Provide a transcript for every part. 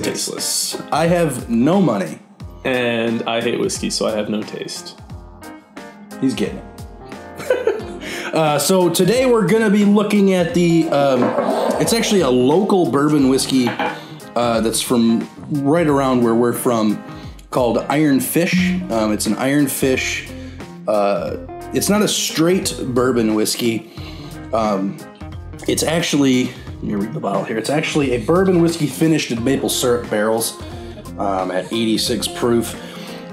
tasteless. I have no money. And I hate whiskey, so I have no taste. He's getting it. uh, so today we're gonna be looking at the. Um, it's actually a local bourbon whiskey uh, that's from right around where we're from, called Iron Fish. Um, it's an Iron Fish. Uh, it's not a straight bourbon whiskey. Um, it's actually. Let me read the bottle here. It's actually a bourbon whiskey finished in maple syrup barrels um, at 86 proof.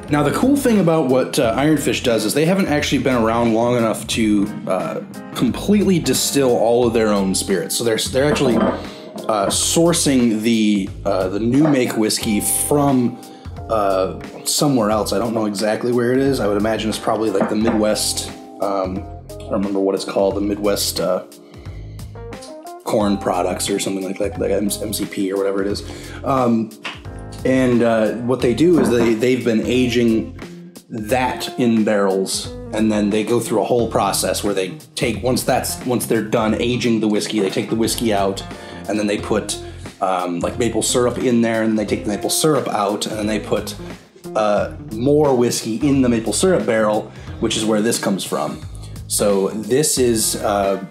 Now, the cool thing about what uh, Iron Fish does is they haven't actually been around long enough to uh, completely distill all of their own spirits. So they're they're actually uh, sourcing the uh, the new make whiskey from uh, somewhere else. I don't know exactly where it is. I would imagine it's probably like the Midwest. Um, I don't remember what it's called. The Midwest uh, corn products or something like that, like MCP or whatever it is. Um, and uh, what they do is they they've been aging that in barrels, and then they go through a whole process where they take once that's once they're done aging the whiskey, they take the whiskey out, and then they put um, like maple syrup in there, and they take the maple syrup out, and then they put uh, more whiskey in the maple syrup barrel, which is where this comes from. So this is uh,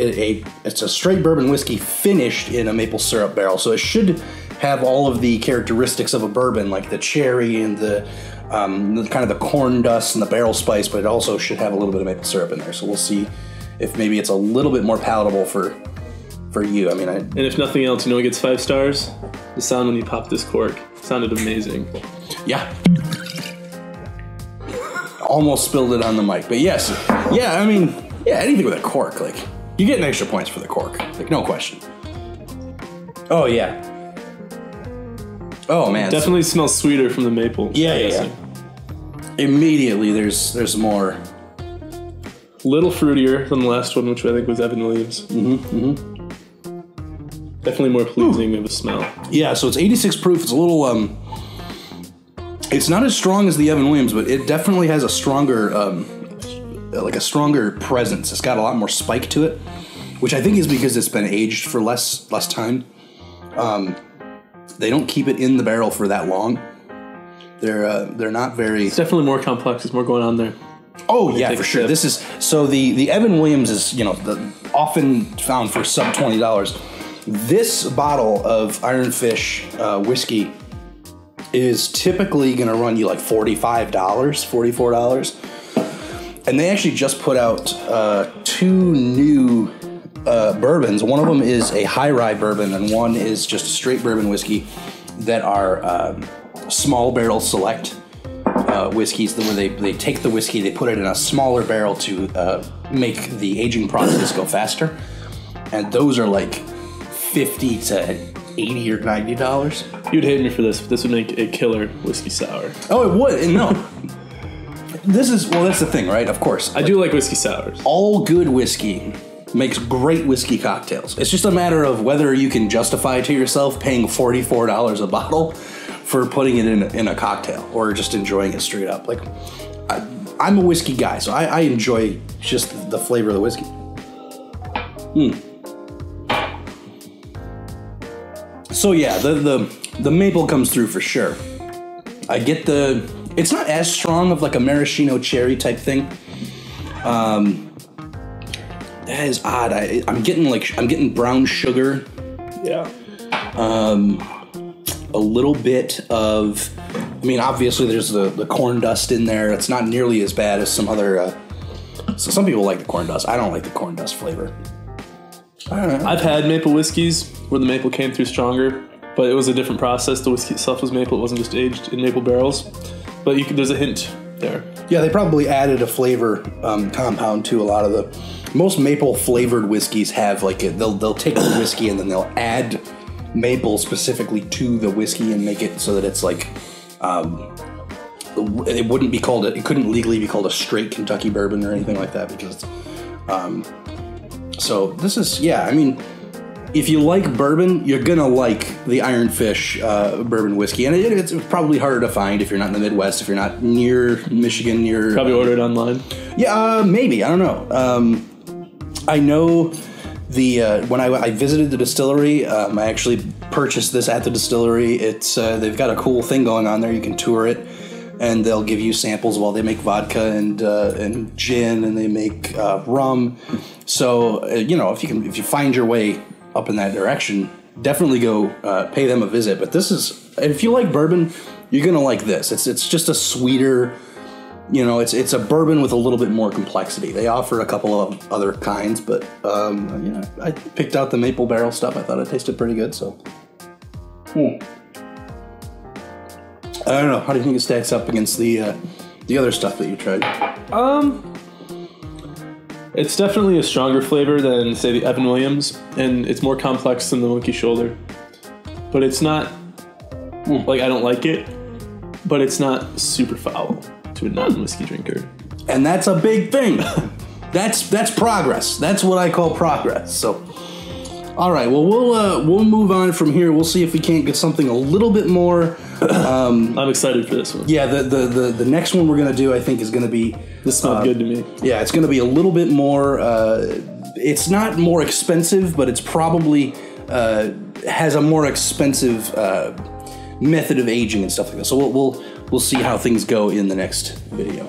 a, it's a straight bourbon whiskey finished in a maple syrup barrel. So it should have all of the characteristics of a bourbon, like the cherry and the, um, the kind of the corn dust and the barrel spice, but it also should have a little bit of maple syrup in there. So we'll see if maybe it's a little bit more palatable for for you. I mean, I, And if nothing else, you know it gets five stars? The sound when you pop this cork. It sounded amazing. yeah. Almost spilled it on the mic, but yes, yeah. I mean, yeah, anything with a cork, like you get an extra points for the cork, like no question. Oh yeah. Oh man, Definitely smells sweeter from the maple. Yeah, I'm yeah, immediately there's there's more. Little fruitier than the last one, which I think was Evan Williams. Mm-hmm. Definitely more pleasing of a smell. Yeah, so it's 86 proof. It's a little um. It's not as strong as the Evan Williams, but it definitely has a stronger um, like a stronger presence. It's got a lot more spike to it, which I think is because it's been aged for less less time. Um, they don't keep it in the barrel for that long. They're uh, they're not very. It's definitely more complex. There's more going on there. Oh yeah, for sure. This is so the the Evan Williams is you know the often found for sub twenty dollars. This bottle of Iron Fish uh, whiskey is typically going to run you like forty five dollars, forty four dollars, and they actually just put out uh, two new uh, bourbons. One of them is a high rye bourbon, and one is just a straight bourbon whiskey that are um, small barrel select uh, whiskeys where they, they take the whiskey, they put it in a smaller barrel to uh, make the aging process go faster. And those are like 50 to 80 or 90 dollars. You'd hate me for this, but this would make a killer whiskey sour. Oh, it would. And no. This is, well, that's the thing, right? Of course. I do like whiskey sours. all good whiskey makes great whiskey cocktails. It's just a matter of whether you can justify to yourself paying $44 a bottle for putting it in, in a cocktail or just enjoying it straight up. Like, I, I'm a whiskey guy, so I, I enjoy just the flavor of the whiskey. Hmm. So yeah, the, the the maple comes through for sure. I get the. It's not as strong of like a maraschino cherry type thing. That is odd. I, I'm getting like I'm getting brown sugar, Yeah. a little bit of. I mean, obviously there's the, the corn dust in there. It's not nearly as bad as some other. Uh, so some people like the corn dust. I don't like the corn dust flavor. I don't know. I've had maple whiskeys where the maple came through stronger, but it was a different process. The whiskey itself was maple; it wasn't just aged in maple barrels. But you could, there's a hint there. Yeah, they probably added a flavor um, compound to a lot of the. Most maple flavored whiskeys have like a, they'll they'll take the whiskey and then they'll add maple specifically to the whiskey and make it so that it's like um, it wouldn't be called a, it couldn't legally be called a straight Kentucky bourbon or anything like that because um, so this is yeah I mean if you like bourbon you're gonna like the Iron Fish uh, bourbon whiskey and it, it's probably harder to find if you're not in the Midwest if you're not near Michigan near Probably ordered online. yeah, uh, maybe. I don't know. Um, I know the uh, when I, I visited the distillery, um, I actually purchased this at the distillery. It's uh, they've got a cool thing going on there. You can tour it, and they'll give you samples while they make vodka and uh, and gin, and they make uh, rum. So uh, you know if you can if you find your way up in that direction, definitely go uh, pay them a visit. But this is if you like bourbon, you're gonna like this. It's it's just a sweeter you know, it's it's a bourbon with a little bit more complexity. They offer a couple of other kinds, but um, you know, I picked out the maple barrel stuff. I thought it tasted pretty good. So, Hmm. I don't know. How do you think it stacks up against the uh, the other stuff that you tried? Um, it's definitely a stronger flavor than say the Evan Williams, and it's more complex than the Monkey Shoulder. But it's not like I don't like it, but it's not super foul to a non-whiskey drinker. And that's a big thing. that's that's progress. That's what I call progress. So, all right. Well, we'll uh, we'll move on from here. We'll see if we can't get something a little bit more. Um, I'm excited for this one. Yeah, the the the, the next one we're gonna do, I think, is gonna be This smelled good to me. Yeah, it's going to be a little bit more. Uh, it's not more expensive, but it's probably uh, has a more expensive uh, method of aging and stuff like that. So we'll, we'll we'll see how things go in the next video.